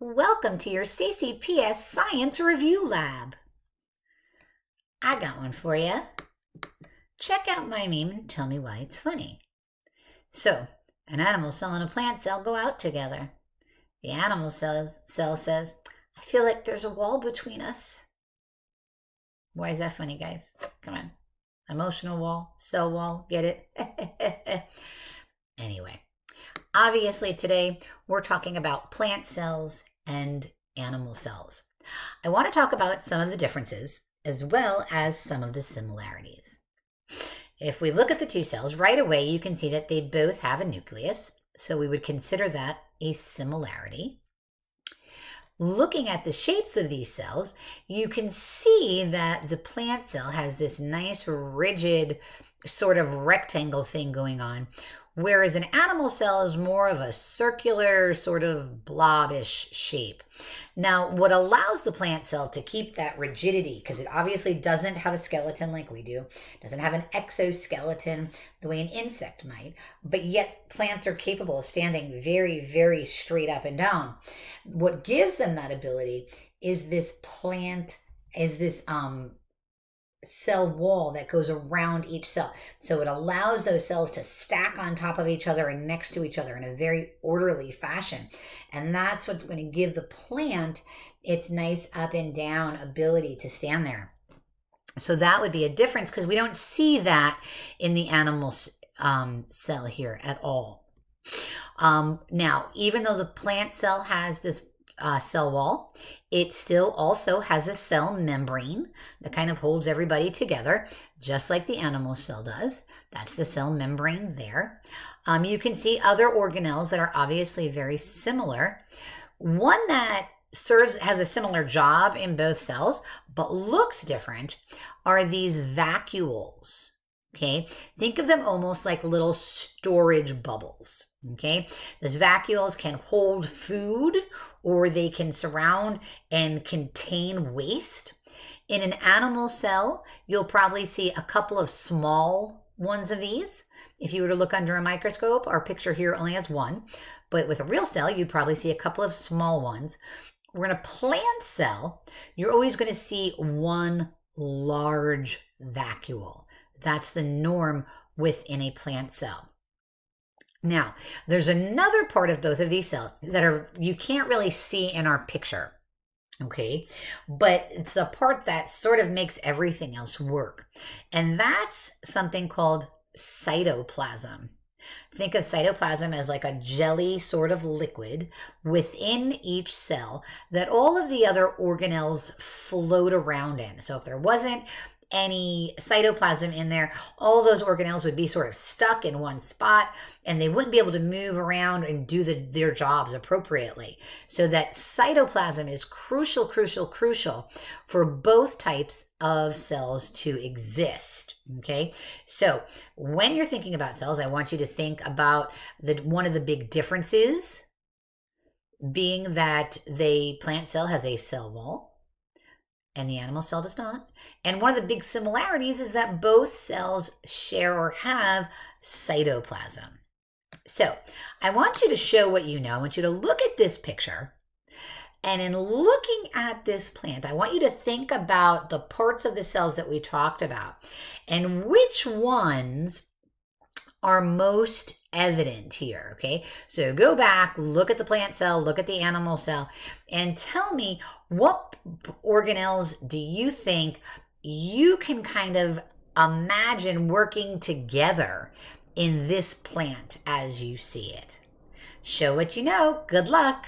Welcome to your CCPS Science Review Lab. I got one for you. Check out my meme and tell me why it's funny. So, an animal cell and a plant cell go out together. The animal cells, cell says, I feel like there's a wall between us. Why is that funny, guys? Come on. Emotional wall, cell wall, get it? anyway, obviously today we're talking about plant cells and animal cells. I want to talk about some of the differences as well as some of the similarities. If we look at the two cells right away, you can see that they both have a nucleus. So we would consider that a similarity. Looking at the shapes of these cells, you can see that the plant cell has this nice rigid sort of rectangle thing going on, whereas an animal cell is more of a circular sort of blobbish shape. Now, what allows the plant cell to keep that rigidity, because it obviously doesn't have a skeleton like we do, doesn't have an exoskeleton the way an insect might, but yet plants are capable of standing very, very straight up and down. What gives them that ability is this plant, is this um cell wall that goes around each cell. So it allows those cells to stack on top of each other and next to each other in a very orderly fashion. And that's what's going to give the plant its nice up and down ability to stand there. So that would be a difference because we don't see that in the animal um, cell here at all. Um, now, even though the plant cell has this uh, cell wall. It still also has a cell membrane that kind of holds everybody together, just like the animal cell does. That's the cell membrane there. Um, you can see other organelles that are obviously very similar. One that serves has a similar job in both cells, but looks different are these vacuoles. Okay, think of them almost like little storage bubbles. Okay, those vacuoles can hold food or they can surround and contain waste. In an animal cell, you'll probably see a couple of small ones of these. If you were to look under a microscope, our picture here only has one, but with a real cell, you'd probably see a couple of small ones. We're in a plant cell, you're always going to see one large vacuole. That's the norm within a plant cell. Now, there's another part of both of these cells that are you can't really see in our picture. Okay, but it's the part that sort of makes everything else work. And that's something called cytoplasm. Think of cytoplasm as like a jelly sort of liquid within each cell that all of the other organelles float around in. So if there wasn't any cytoplasm in there, all those organelles would be sort of stuck in one spot and they wouldn't be able to move around and do the, their jobs appropriately. So that cytoplasm is crucial, crucial, crucial for both types of cells to exist. Okay. So when you're thinking about cells, I want you to think about the one of the big differences being that the plant cell has a cell wall and the animal cell does not. And one of the big similarities is that both cells share or have cytoplasm. So I want you to show what you know. I want you to look at this picture. And in looking at this plant, I want you to think about the parts of the cells that we talked about and which ones are most evident here. Okay, so go back, look at the plant cell, look at the animal cell, and tell me what organelles do you think you can kind of imagine working together in this plant as you see it. Show what you know. Good luck.